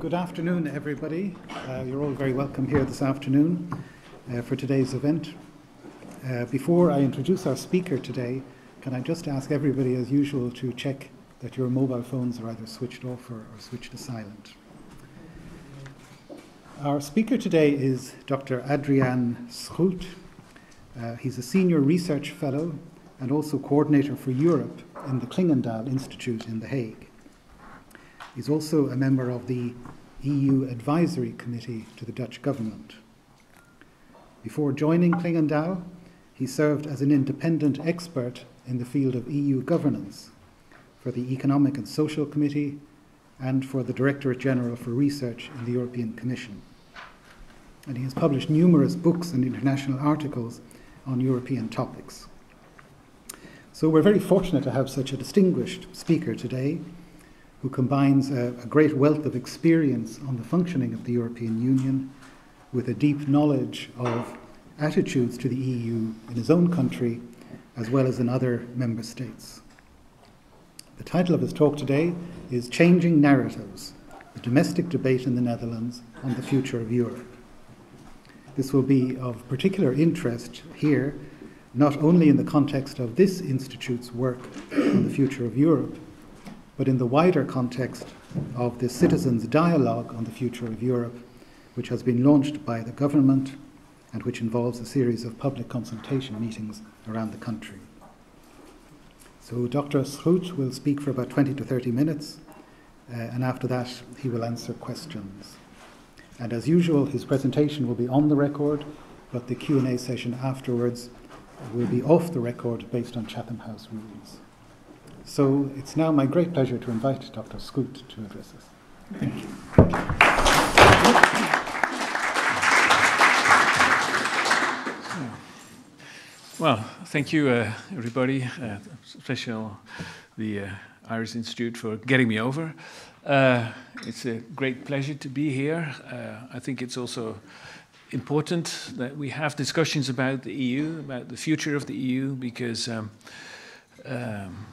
good afternoon, everybody. Uh, you're all very welcome here this afternoon uh, for today's event. Uh, before I introduce our speaker today, can I just ask everybody, as usual, to check that your mobile phones are either switched off or, or switched to silent. Our speaker today is Dr. Adriaan Schout. Uh, he's a senior research fellow and also coordinator for Europe in the Clingendael Institute in The Hague. He's also a member of the EU Advisory Committee to the Dutch government. Before joining Clingendael, he served as an independent expert in the field of EU governance for the Economic and Social Committee and for the Directorate General for Research in the European Commission. And he has published numerous books and international articles on European topics. So we're very fortunate to have such a distinguished speaker today who combines a, a, great wealth of experience on the functioning of the European Union with a deep knowledge of attitudes to the EU in his own country as well as in other member states. The title of his talk today is Changing Narratives The Domestic Debate in the Netherlands on the Future of Europe. This will be of particular interest here, not only in the context of this Institute's work on the future of Europe, but in the wider context of the citizens' dialogue on the future of Europe, which has been launched by the government and which involves a series of public consultation meetings around the country. So Dr. Schout will speak for about 20 to 30 minutes, uh, and after that he will answer questions. And as usual, his presentation will be on the record, but the Q&A session afterwards will be off the record based on Chatham House rules. So it's now my great pleasure to invite Dr. Schout to address us. Thank you. Well, thank you, uh, everybody, uh, especially the uh, Institute for getting me over. Uh, it's a great pleasure to be here. Uh, I think it's also important that we have discussions about the EU, about the future of the EU, because um, um,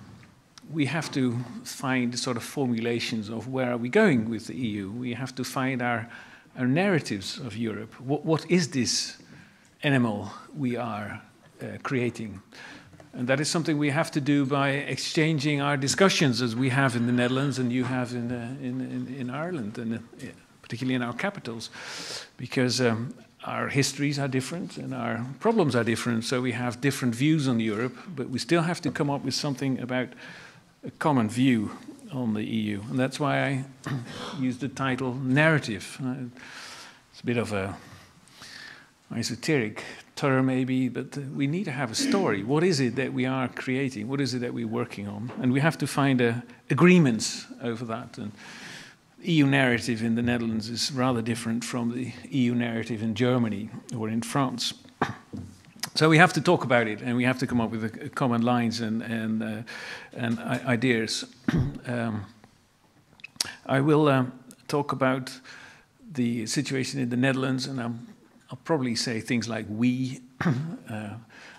we have to find sort of formulations of where are we going with the EU. We have to find our, our narratives of Europe. What, what is this animal we are uh, creating? And that is something we have to do by exchanging our discussions as we have in the Netherlands and you have in, uh, in, in, in, Ireland, and uh, particularly in our capitals, because um, our histories are different and our problems are different. So we have different views on Europe, but we still have to come up with something about a common view on the EU. And that's why I used the title narrative. Uh, it's a bit of a esoteric term maybe, but we need to have a story. What is it that we are creating? What is it that we're working on? And we have to find a, agreements over that. And EU narrative in the Netherlands is rather different from the EU narrative in Germany or in France. So we have to talk about it, and we have to come up with common lines and and uh, and ideas. um, I will uh, talk about the situation in the Netherlands, and i will probably say things like "we," uh,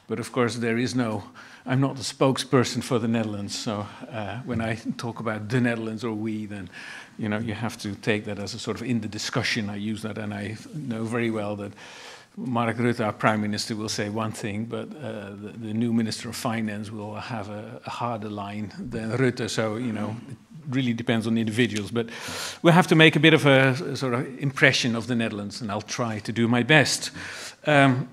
but of course there is no. I'm not the spokesperson for the Netherlands, so uh, when I talk about the Netherlands or we, then you know you have to take that as a sort of in the discussion. I use that, and I know very well that Mark Rutte, our prime minister, will say one thing, but uh, the, the, new minister of finance will have a, a, harder line than Rutte. So you know, it really depends on the individuals. But we'll have to make a bit of a, a sort of impression of the Netherlands, and I'll try to do my best. Um,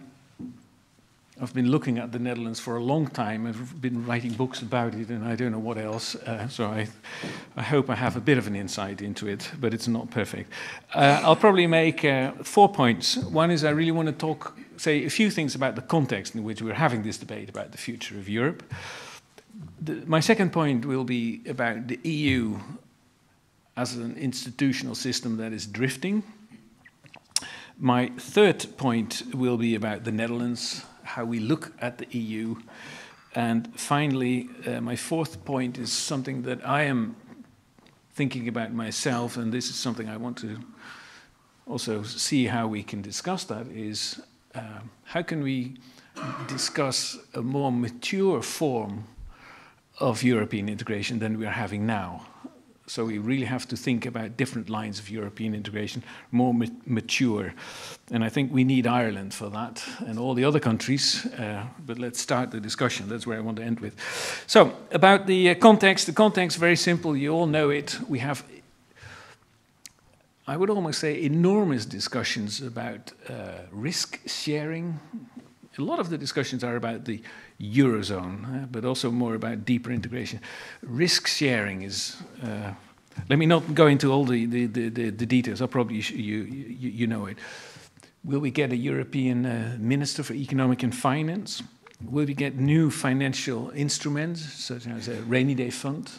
I've been looking at the Netherlands for a long time. I've been writing books about it, and I don't know what else. Uh, so I, I hope I have a bit of an insight into it, but it's not perfect. Uh, I'll probably make uh, four points. One is I really want to talk, say a few things about the context in which we're having this debate about the future of Europe. The, my second point will be about the EU as an institutional system that is drifting. My third point will be about the Netherlands how we look at the EU. And finally, uh, my fourth point is something that I am thinking about myself, and this is something I want to also see how we can discuss that is uh, how can we discuss a more mature form of European integration than we are having now? So we really have to think about different lines of European integration, more ma mature. And I think we need Ireland for that and all the other countries. Uh, but let's start the discussion. That's where I want to end with. So, about the uh, context, the context very simple. You all know it. We have, I would almost say, enormous discussions about uh, risk sharing. A lot of the discussions are about the eurozone, uh, but also more about deeper integration. Risk sharing is. Uh, let me not go into all the, the, the, the details. I probably you, you, you know it. Will we get a European uh, Minister for Economic and Finance? Will we get new financial instruments, such as a rainy day fund?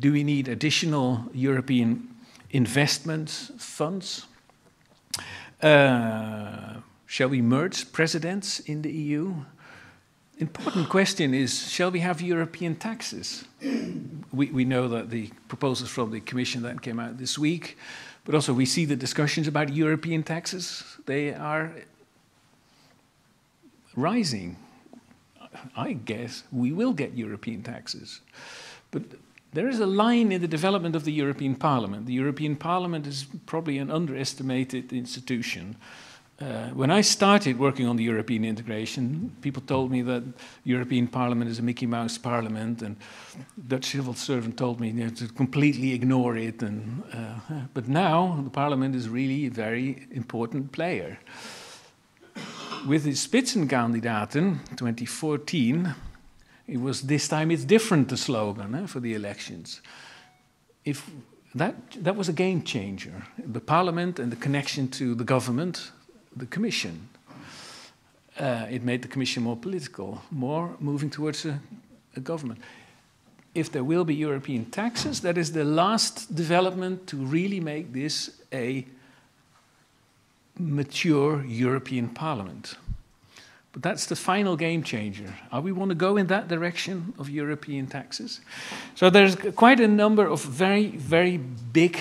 Do we need additional European investment funds? Uh, shall we merge presidents in the EU? important question is shall we have European taxes? We, we know that the proposals from the Commission that came out this week, but also we see the discussions about European taxes. They are rising. I guess we will get European taxes. But there is a line in the development of the European Parliament. The European Parliament is probably an underestimated institution. Uh, when I started working on the European integration, people told me that European Parliament is a Mickey Mouse Parliament, and Dutch civil servant told me to completely ignore it. And, uh, but now the Parliament is really a very important player. With the Spitzenkandidaten 2014, it was this time it's different the slogan eh, for the elections. If that, that was a game changer. The Parliament and the connection to the government the Commission. Uh, it made the Commission more political, more moving towards a, a, government. If there will be European taxes, that is the last development to really make this a mature European Parliament. But that's the final game changer. Are we want to go in that direction of European taxes? So there's quite a number of very, very big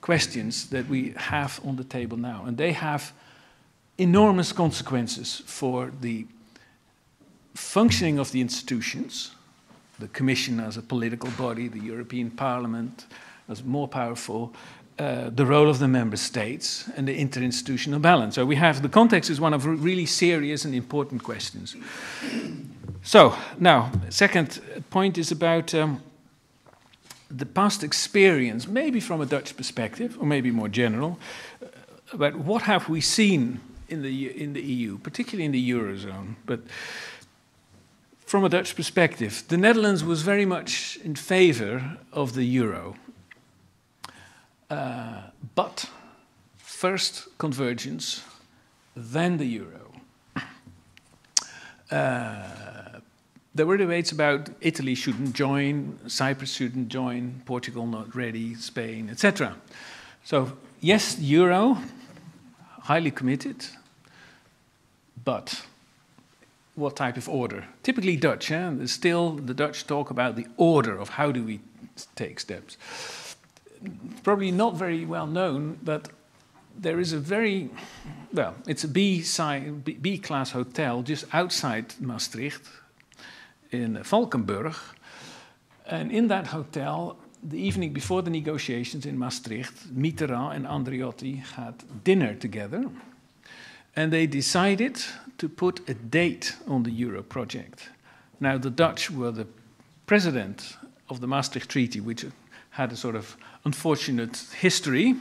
questions that we have on the table now, and they have enormous consequences for the functioning of the institutions, the Commission as a political body, the European Parliament as more powerful, uh, the role of the member states, and the interinstitutional balance. So we have the context is one of really serious and important questions. So now, second point is about um, the past experience, maybe from a Dutch perspective, or maybe more general, uh, about what have we seen in the, in the EU, particularly in the Eurozone. But from a Dutch perspective, the Netherlands was very much in favor of the euro. Uh, but first convergence, then the euro. Uh, there were debates about Italy shouldn't join, Cyprus shouldn't join, Portugal not ready, Spain, etc. So, yes, euro, highly committed, but what type of order? Typically Dutch, eh? still the Dutch talk about the order of how do we take steps. Probably not very well known, but there is a very, well, it's a B, B class hotel just outside Maastricht in Valkenburg. And in that hotel, the evening before the negotiations in Maastricht, Mitterrand and Andreotti had dinner together. And they decided to put a date on the Euro project. Now, the Dutch were the president of the Maastricht Treaty, which had a sort of unfortunate history.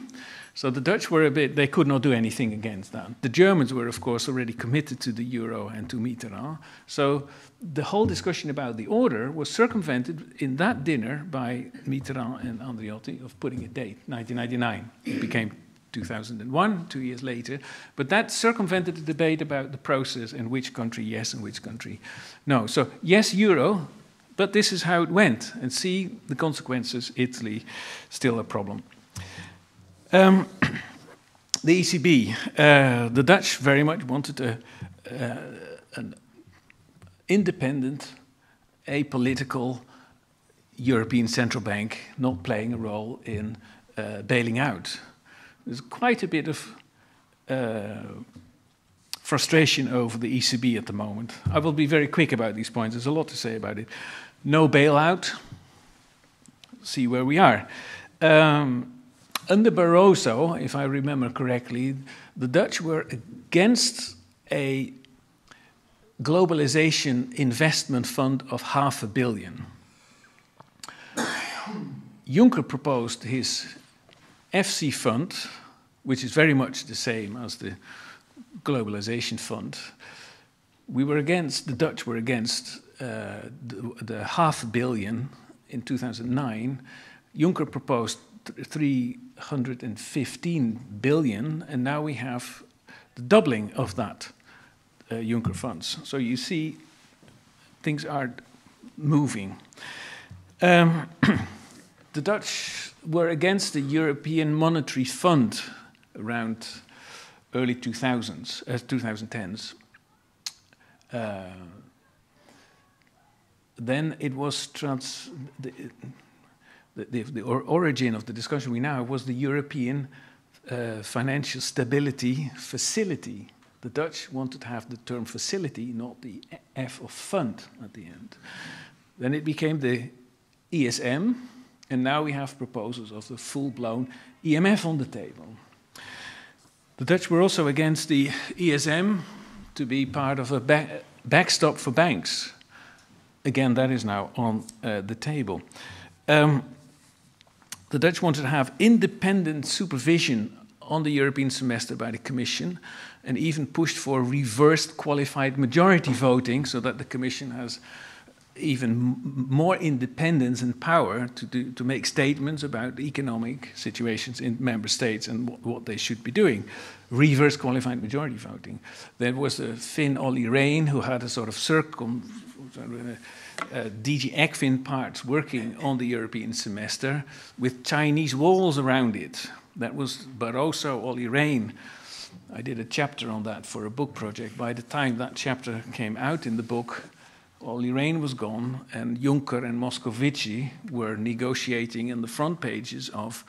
So the Dutch were a bit, they could not do anything against that. The Germans were, of course, already committed to the euro and to Mitterrand. So the whole discussion about the order was circumvented in that dinner by Mitterrand and Andreotti of putting a date, 1999. It became 2001, two years later. But that circumvented the debate about the process and which country yes and which country no. So, yes, euro, but this is how it went. And see the consequences Italy, still a problem. Um, the ECB, uh, the Dutch very much wanted a, uh, an independent, apolitical European central bank not playing a role in uh, bailing out there's quite a bit of uh, frustration over the ECB at the moment. I will be very quick about these points. There's a lot to say about it. No bailout. See where we are. Um, under Barroso, if I remember correctly, the Dutch were against a globalization investment fund of half a billion. Juncker proposed his EFSI fund, which is very much the same as the globalization fund. We were against, the Dutch were against uh, the, the, half billion in 2009. Juncker proposed 315 billion, and now we have the doubling of that uh, Juncker funds. So you see, things are moving. Um, the Dutch were against the European Monetary Fund around early 2000s, uh, 2010s. Uh, then it was trans. The, the, the or origin of the discussion we now have was the European uh, Financial Stability Facility. The Dutch wanted to have the term facility, not the F of fund at the end. Then it became the ESM, and now we have proposals of the full blown EMF on the table. The Dutch were also against the ESM to be part of a back, backstop for banks. Again, that is now on uh, the table. Um, the Dutch wanted to have independent supervision on the European semester by the Commission and even pushed for reversed qualified majority voting so that the Commission has even more independence and power to, do, to make statements about economic situations in member states and what, what they should be doing. Reverse qualified majority voting. There was a Finn Olli Rehn who had a sort of circum, uh, DG ECFIN parts working on the European semester with Chinese walls around it. That was Barroso, Olli Rehn. I did a chapter on that for a book project. By the time that chapter came out in the book, Olli Rehn was gone, and Juncker and Moscovici were negotiating in the front pages of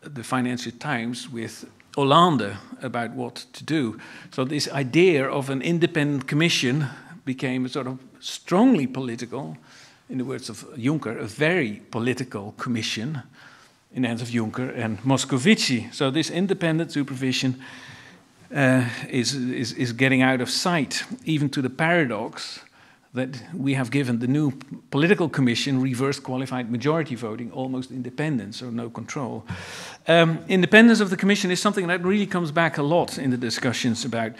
the Financial Times with Hollande about what to do. So, this idea of an independent commission became a sort of strongly political, in the words of Juncker, a very political commission in the hands of Juncker and Moscovici. So, this independent supervision uh, is, is, is getting out of sight, even to the paradox that we have given the new political commission reverse qualified majority voting, almost independence or no control. Um, independence of the commission is something that really comes back a lot in the discussions about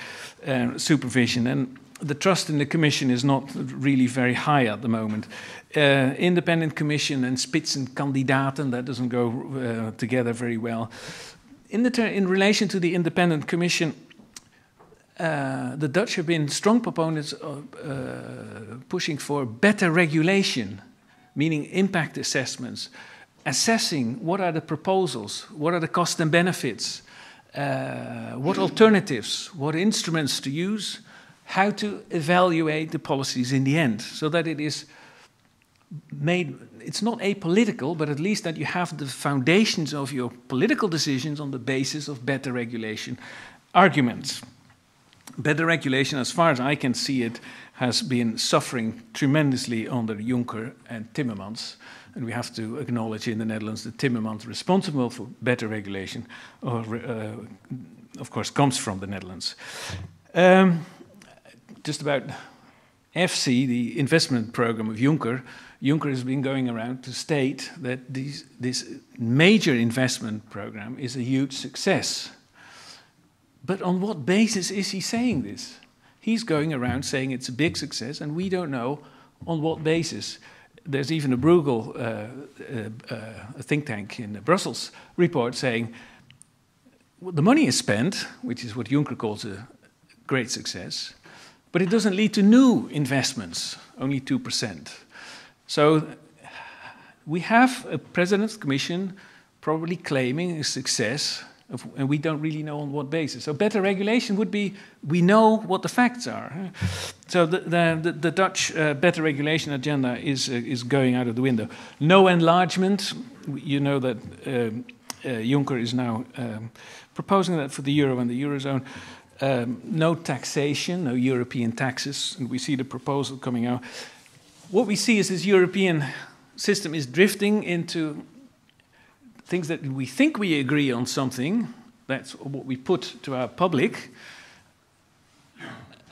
uh, supervision, and the trust in the commission is not really very high at the moment. Uh, independent commission and spitzenkandidaten, that doesn't go uh, together very well. In, the in relation to the independent commission, uh, the Dutch have been strong proponents of uh, pushing for better regulation, meaning impact assessments, assessing what are the proposals, what are the costs and benefits, uh, what alternatives, what instruments to use, how to evaluate the policies in the end, so that it is made, it's not apolitical, but at least that you have the foundations of your political decisions on the basis of better regulation arguments better regulation, as far as I can see it, has been suffering tremendously under Juncker and Timmermans. And we have to acknowledge in the Netherlands that Timmermans, responsible for better regulation, or, uh, of course, comes from the Netherlands. Um, just about EFSI, the investment program of Juncker, Juncker has been going around to state that these, this major investment program is a huge success. But on what basis is he saying this? He's going around saying it's a big success, and we don't know on what basis. There's even a Bruegel, uh, uh, uh, think tank in Brussels, report saying well, the money is spent, which is what Juncker calls a great success, but it doesn't lead to new investments, only 2%. So we have a President's Commission probably claiming a success and we don't really know on what basis. So better regulation would be we know what the facts are. So the, the, the Dutch uh, better regulation agenda is, uh, is going out of the window. No enlargement. You know that um, uh, Juncker is now um, proposing that for the euro and the eurozone. Um, no taxation, no European taxes, and we see the proposal coming out. What we see is this European system is drifting into things that we think we agree on something, that's what we put to our public,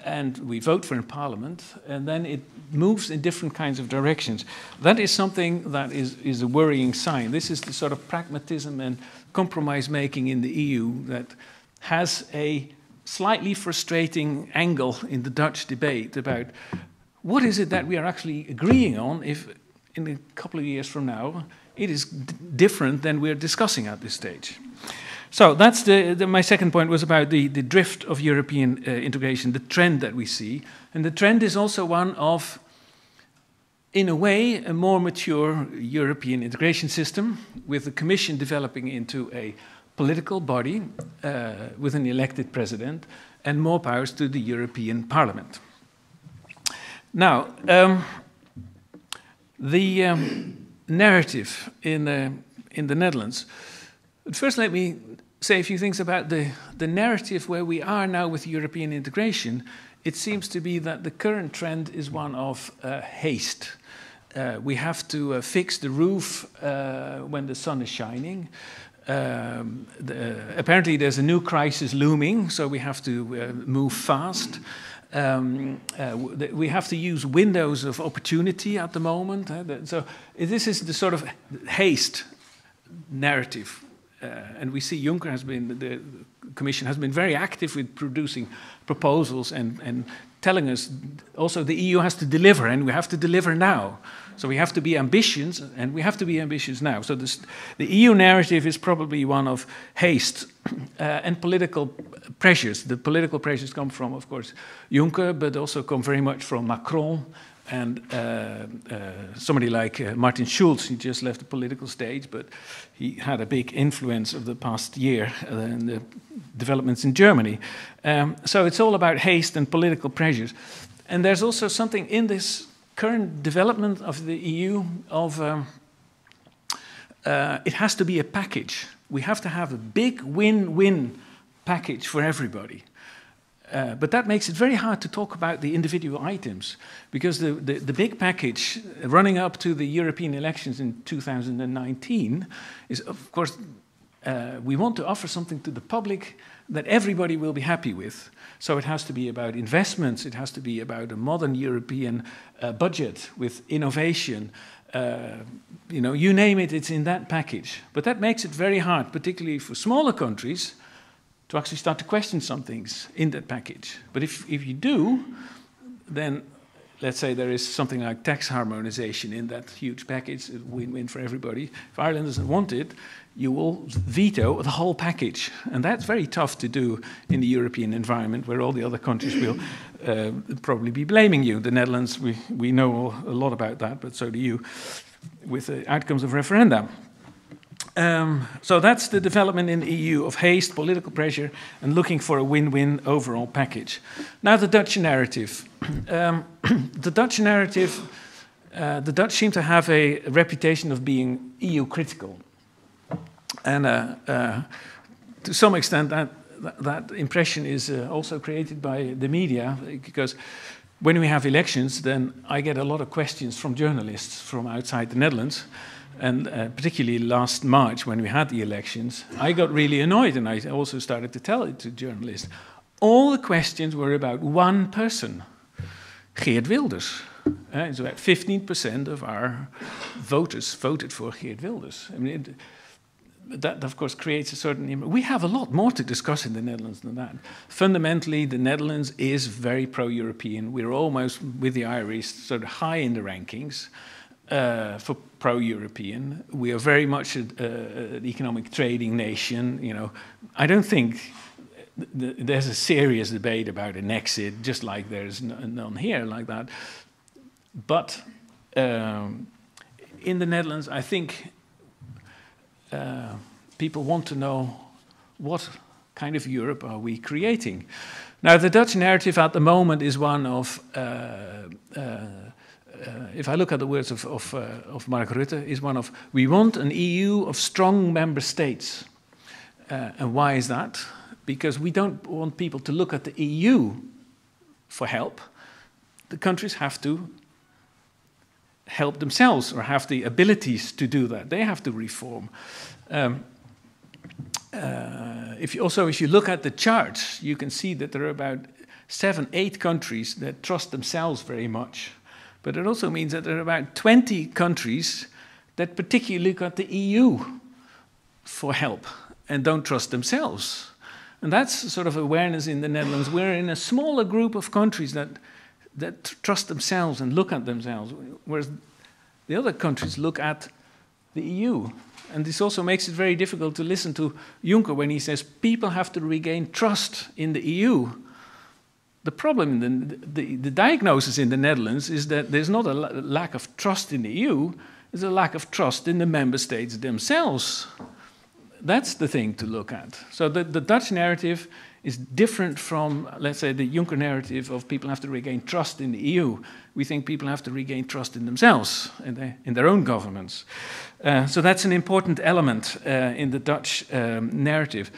and we vote for in parliament, and then it moves in different kinds of directions. That is something that is, is a worrying sign. This is the sort of pragmatism and compromise making in the EU that has a slightly frustrating angle in the Dutch debate about what is it that we are actually agreeing on if in a couple of years from now it is different than we're discussing at this stage. So that's the, the, my second point was about the, the drift of European uh, integration, the trend that we see. And the trend is also one of, in a way, a more mature European integration system, with the Commission developing into a political body uh, with an elected president and more powers to the European Parliament. Now, um, the um, narrative in, uh, in the Netherlands. First, let me say a few things about the, the narrative where we are now with European integration. It seems to be that the current trend is one of uh, haste. Uh, we have to uh, fix the roof uh, when the sun is shining. Um, the, apparently, there's a new crisis looming, so we have to uh, move fast. Um, uh, we have to use windows of opportunity at the moment. Uh, so this is the sort of haste narrative. Uh, and we see Juncker has been, the Commission has been very active with producing proposals and, and telling us also the EU has to deliver and we have to deliver now. So we have to be ambitious, and we have to be ambitious now. So this, the EU narrative is probably one of haste uh, and political pressures. The political pressures come from, of course, Juncker, but also come very much from Macron and uh, uh, somebody like uh, Martin Schulz. He just left the political stage, but he had a big influence of the past year and the developments in Germany. Um, so it's all about haste and political pressures. And there's also something in this current development of the EU of um, uh, it has to be a package. We have to have a big win-win package for everybody. Uh, but that makes it very hard to talk about the individual items because the, the, the, big package running up to the European elections in 2019 is, of course, uh, we want to offer something to the public that everybody will be happy with. So it has to be about investments, it has to be about a modern European uh, budget with innovation. Uh, you know, you name it, it's in that package. But that makes it very hard, particularly for smaller countries, to actually start to question some things in that package. But if, if you do, then let's say there is something like tax harmonization in that huge package, a win-win for everybody. If Ireland doesn't want it, you will veto the whole package. And that's very tough to do in the European environment where all the other countries will uh, probably be blaming you. The Netherlands, we, we know a lot about that, but so do you, with the outcomes of referenda. Um, so that's the development in the EU of haste, political pressure, and looking for a win-win overall package. Now the Dutch narrative. Um, the Dutch narrative, uh, the Dutch seem to have a reputation of being EU critical. And uh, uh, to some extent, that, that impression is uh, also created by the media, because when we have elections, then I get a lot of questions from journalists from outside the Netherlands. And uh, particularly last March, when we had the elections, I got really annoyed, and I also started to tell it to journalists. All the questions were about one person, Geert Wilders. Uh, it's about 15% of our voters voted for Geert Wilders. I mean, it, that, of course, creates a certain. We have a lot more to discuss in the Netherlands than that. Fundamentally, the Netherlands is very pro European. We're almost, with the Irish, sort of high in the rankings uh, for pro European. We are very much an economic trading nation. You know, I don't think. Th there's a serious debate about an exit, just like there's none here, like that. But um, in the Netherlands, I think uh, people want to know what kind of Europe are we creating. Now, the Dutch narrative at the moment is one of, uh, uh, if I look at the words of, of, of, Mark Rutte, is one of, we want an EU of strong member states. and why is that? Because we don't want people to look at the EU for help. The countries have to help themselves or have the abilities to do that. They have to reform. Um, uh, if you also, if you look at the charts, you can see that there are about seven, eight countries that trust themselves very much. But it also means that there are about 20 countries that particularly look at the EU for help and don't trust themselves. And that's sort of awareness in the Netherlands. We're in a smaller group of countries that, that trust themselves and look at themselves, whereas the other countries look at the EU. And this also makes it very difficult to listen to Juncker when he says people have to regain trust in the EU. The problem, the, the, the diagnosis in the Netherlands is that there's not a lack of trust in the EU, there's a lack of trust in the member states themselves. That's the thing to look at. So the, the Dutch narrative is different from, let's say, the Juncker narrative of people have to regain trust in the EU. We think people have to regain trust in themselves, in, their, in their own governments. Uh, so that's an important element uh, in the Dutch um, narrative.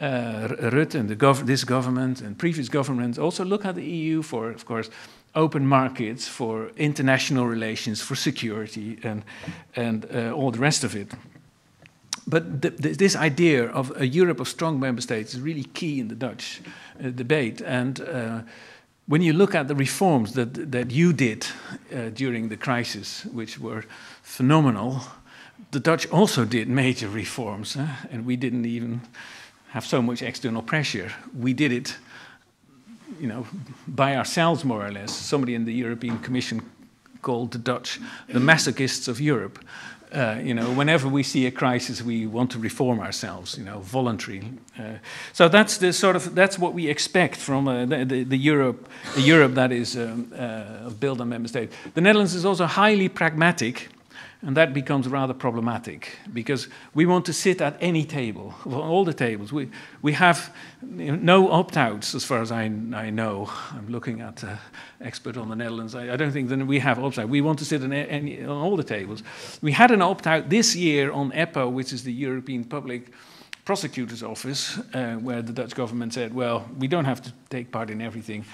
Uh, Rutte and gov this government and previous governments also look at the EU for, of course, open markets, for international relations, for security, and, and uh, all the rest of it. But the, the, this idea of a Europe of strong member states is really key in the Dutch uh, debate. And uh, when you look at the reforms that, that you did uh, during the crisis, which were phenomenal, the Dutch also did major reforms, and we didn't even have so much external pressure. We did it, you know, by ourselves more or less. Somebody in the European Commission called the Dutch the masochists of Europe. Uh, you know, whenever we see a crisis, we want to reform ourselves, you know, voluntary. Uh, so that's the sort of that's what we expect from uh, the, the, the, Europe, the Europe that is um, uh, built on member states. The Netherlands is also highly pragmatic. And that becomes rather problematic because we want to sit at any table, all the tables. We, we have no opt outs, as far as I, I know. I'm looking at an expert on the Netherlands. I, I don't think that we have opt out. We want to sit on, any, on all the tables. We had an opt out this year on EPPO, which is the European Public Prosecutor's Office, uh, where the Dutch government said, well, we don't have to take part in everything.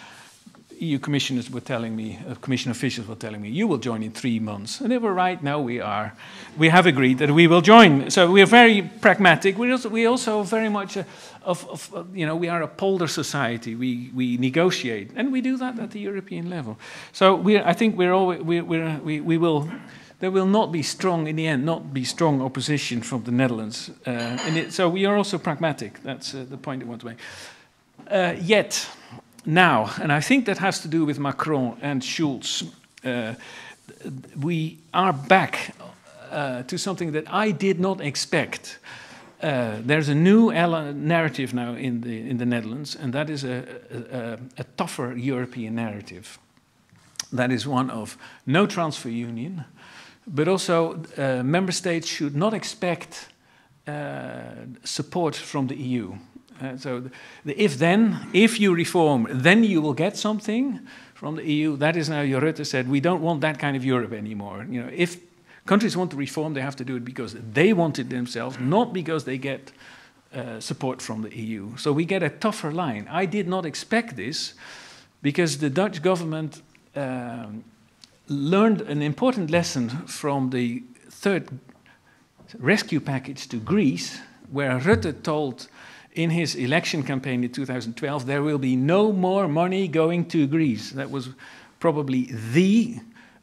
EU commissioners were telling me, uh, commission officials were telling me, you will join in three months. And they were right, now we are. We have agreed that we will join. So we are very pragmatic. We also, we also very much, uh, of, of uh, you know, we are a polder society. We, we negotiate, and we do that at the European level. So we, I think we're all, we, we're, we, we will, there will not be strong, in the end, not be strong opposition from the Netherlands. Uh, it, so we are also pragmatic. That's uh, the point I want to make. Uh, yet, now, and I think that has to do with Macron and Schulz, uh, we are back uh, to something that I did not expect. Uh, there's a new narrative now in the, in the Netherlands, and that is a, a, a tougher European narrative. That is one of no transfer union, but also uh, member states should not expect uh, support from the EU. Uh, so the, the if then, if you reform, then you will get something from the EU. That is now, Rutte said, we don't want that kind of Europe anymore. You know, if countries want to reform, they have to do it because they want it themselves, not because they get uh, support from the EU. So we get a tougher line. I did not expect this because the Dutch government um, learned an important lesson from the third rescue package to Greece, where Rutte told in his election campaign in 2012, there will be no more money going to Greece. That was probably the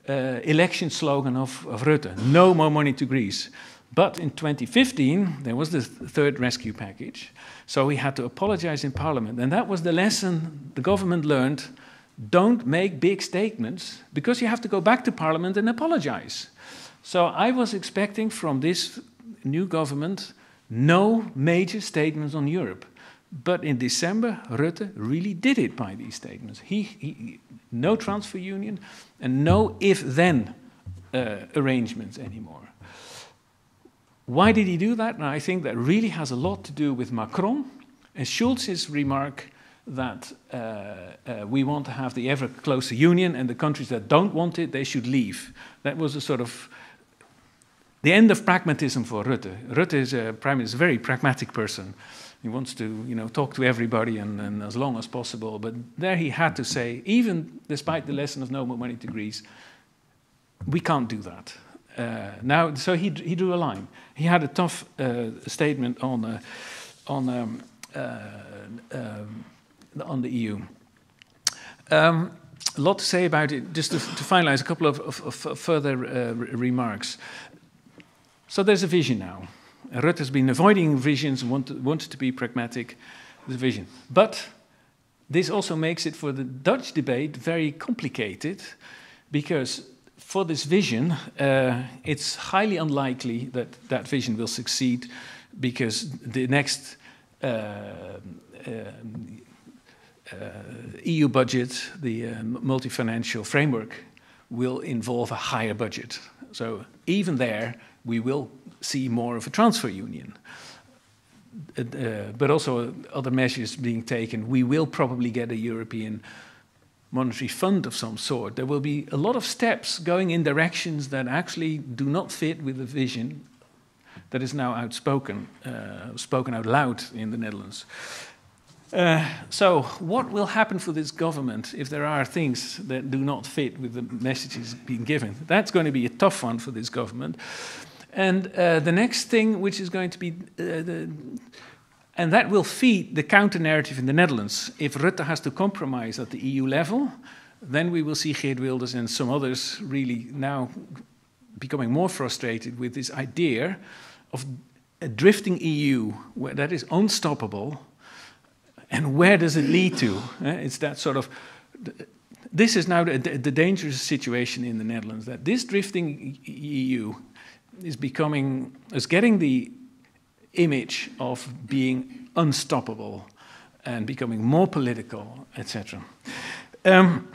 uh, election slogan of, of Rutte no more money to Greece. But in 2015, there was the third rescue package. So he had to apologize in parliament. And that was the lesson the government learned don't make big statements because you have to go back to parliament and apologize. So I was expecting from this new government no major statements on Europe. But in December, Rutte really did it by these statements. He, he no transfer union and no if-then uh, arrangements anymore. Why did he do that? And I think that really has a lot to do with Macron and Schulz's remark that uh, uh, we want to have the ever closer union, and the countries that don't want it, they should leave. That was a sort of the end of pragmatism for Rutte. Rutte is a prime minister, a very pragmatic person. He wants to, you know, talk to everybody and, and, as long as possible. But there he had to say, even despite the lesson of no more money to Greece, we can't do that. Uh, now, so he, he drew a line. He had a tough uh, statement on, uh, on, um, uh, um, on the EU. Um, a lot to say about it. Just to, to finalize, a couple of, of, of further uh, remarks. So there's a vision now. Rutte has been avoiding visions, wanted, wanted to be pragmatic. A vision. But this also makes it for the Dutch debate very complicated because for this vision, uh, it's highly unlikely that that vision will succeed because the next uh, uh, uh EU budget, the uh, multi financial framework, will involve a higher budget. So, even there, we will see more of a transfer union. Uh, but also other measures being taken. We will probably get a European monetary fund of some sort. There will be a lot of steps going in directions that actually do not fit with the vision that is now outspoken, uh, spoken out loud in the Netherlands. Uh, so, what will happen for this government if there are things that do not fit with the messages being given? That's going to be a tough one for this government. And uh, the next thing, which is going to be uh, the and that will feed the counter narrative in the Netherlands. If Rutte has to compromise at the EU level, then we will see Geert Wilders and some others really now becoming more frustrated with this idea of a drifting EU where that is unstoppable. And where does it lead to? Eh, it's that sort of. This is now the, the dangerous situation in the Netherlands that this drifting EU is becoming, is getting the image of being unstoppable and becoming more political, etc. Um,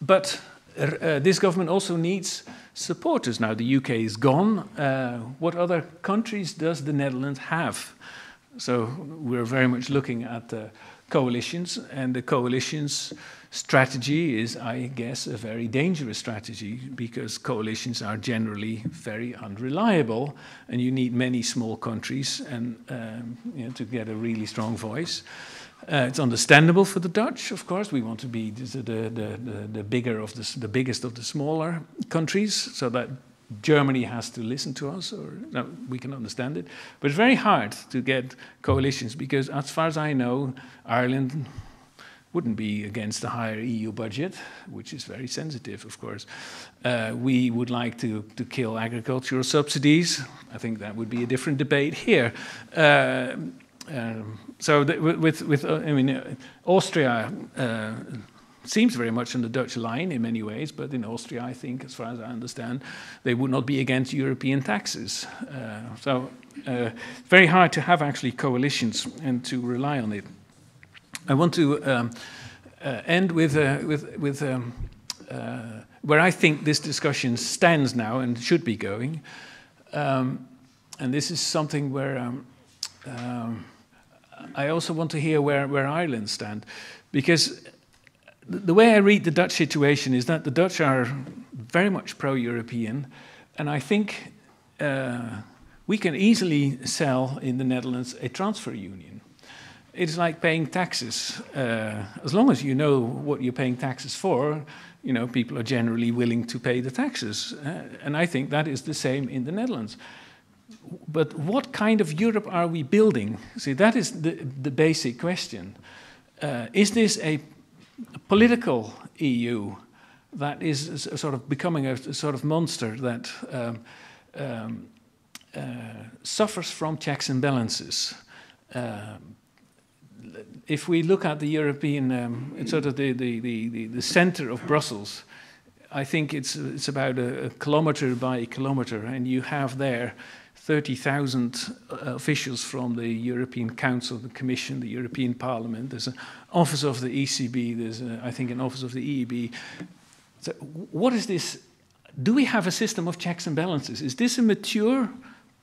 but uh, this government also needs supporters. Now, the UK is gone. Uh, what other countries does the Netherlands have? So, we're very much looking at the coalitions, and the coalitions strategy is, I guess, a very dangerous strategy because coalitions are generally very unreliable, and you need many small countries and um, you know, to get a really strong voice. Uh, it's understandable for the Dutch, of course. We want to be the, the, the, the bigger of the, the biggest of the smaller countries, so that Germany has to listen to us, or no, we can understand it. But it's very hard to get coalitions because, as far as I know, Ireland wouldn't be against a higher EU budget, which is very sensitive, of course. Uh, we would like to, to kill agricultural subsidies. I think that would be a different debate here. Uh, um, so with, with uh, I mean, uh, Austria uh, seems very much on the Dutch line in many ways, but in Austria, I think, as far as I understand, they would not be against European taxes. Uh, so very hard to have actually coalitions and to rely on it. I want to um, uh, end with, uh, with, with um, uh, where I think this discussion stands now and should be going. Um, and this is something where um, um, I also want to hear where, where Ireland stand. Because the way I read the Dutch situation is that the Dutch are very much pro European, and I think uh, we can easily sell in the Netherlands a transfer union. It's like paying taxes. Uh, as long as you know what you're paying taxes for, you know, people are generally willing to pay the taxes. Uh, and I think that is the same in the Netherlands. But what kind of Europe are we building? See, that is the, the basic question. Uh, is this a, a, political EU that is sort of becoming a, sort of monster that um, um, uh, suffers from checks and balances? Um, if we look at the European, um, sort of the, the, the, the, center of Brussels, I think it's, it's about a, a kilometer by a kilometer, and you have there 30,000 uh, officials from the European Council, the Commission, the European Parliament. There's an office of the ECB, there's, a, I think, an office of the EEB. So, what is this? Do we have a system of checks and balances? Is this a mature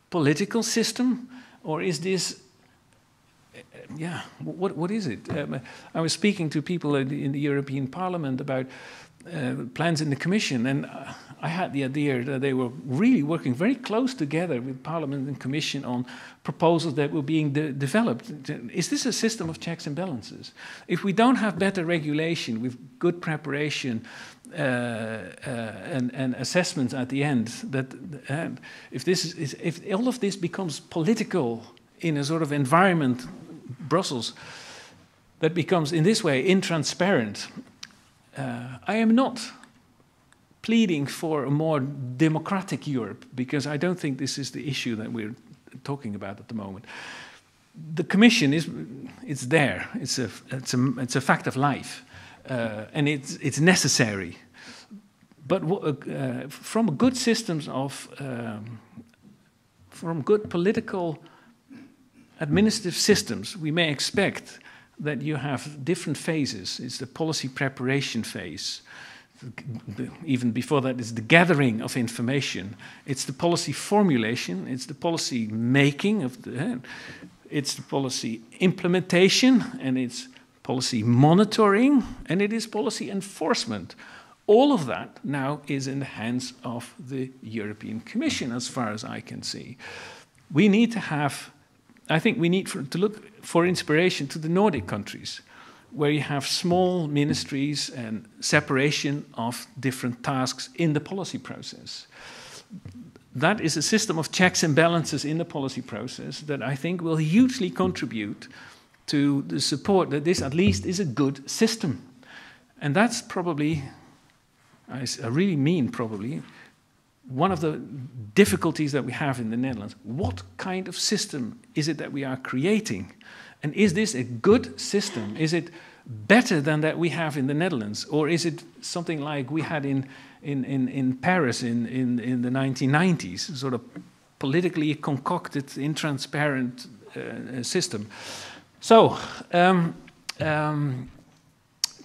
political system, or is this yeah, what, what is it? Um, I was speaking to people in the, in the European Parliament about uh, plans in the Commission, and I had the idea that they were really working very close together with Parliament and Commission on proposals that were being de developed. Is this a system of checks and balances? If we don't have better regulation with good preparation uh, uh and, and assessments at the end that if this is, if all of this becomes political in a sort of environment, Brussels, that becomes in this way intransparent, uh, I am not pleading for a more democratic Europe because I don't think this is the issue that we're talking about at the moment. The Commission is it's there. It's a it's a it's a fact of life, uh, and it's it's necessary. But uh, from good systems of um, from good political administrative systems, we may expect that you have different phases. It's the policy preparation phase. Even before that, it's the gathering of information. It's the policy formulation. It's the policy making of the. Eh? It's the policy implementation, and it's policy monitoring, and it is policy enforcement. All of that now is in the hands of the European Commission, as far as I can see. We need to have I think we need for, to look for inspiration to the Nordic countries, where you have small ministries and separation of different tasks in the policy process. That is a system of checks and balances in the policy process that I think will hugely contribute to the support that this at least is a good system. And that's probably, I really mean probably, one of the difficulties that we have in the Netherlands. What kind of system is it that we are creating? And is this a good system? Is it better than that we have in the Netherlands? Or is it something like we had in, in, in, in Paris in, in, in the 1990s, sort of politically concocted, intransparent uh, system? So, um, um,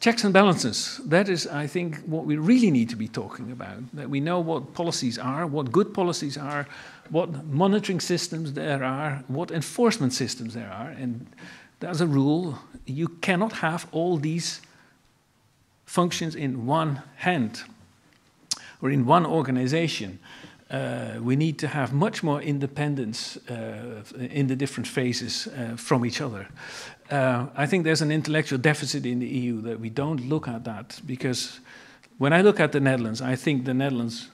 checks and balances. That is, I think, what we really need to be talking about. That we know what policies are, what good policies are, what monitoring systems there are, what enforcement systems there are. And as a rule, you cannot have all these functions in one hand or in one organization. Uh, we need to have much more independence uh, in the different phases uh, from each other. Uh, I think there's an intellectual deficit in the EU that we don't look at that because when I look at the Netherlands, I think the Netherlands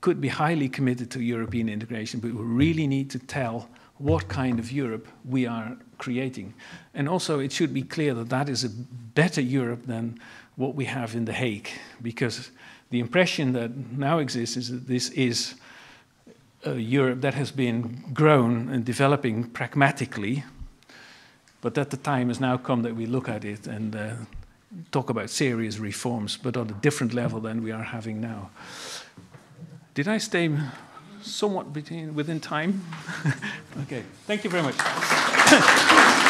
could be highly committed to European integration, but we really need to tell what kind of Europe we are creating. And also, it should be clear that that is a better Europe than what we have in The Hague, because the impression that now exists is that this is a Europe that has been grown and developing pragmatically but that the time has now come that we look at it and uh, talk about serious reforms, but on a different level than we are having now. Did I stay somewhat between, within time? okay, thank you very much.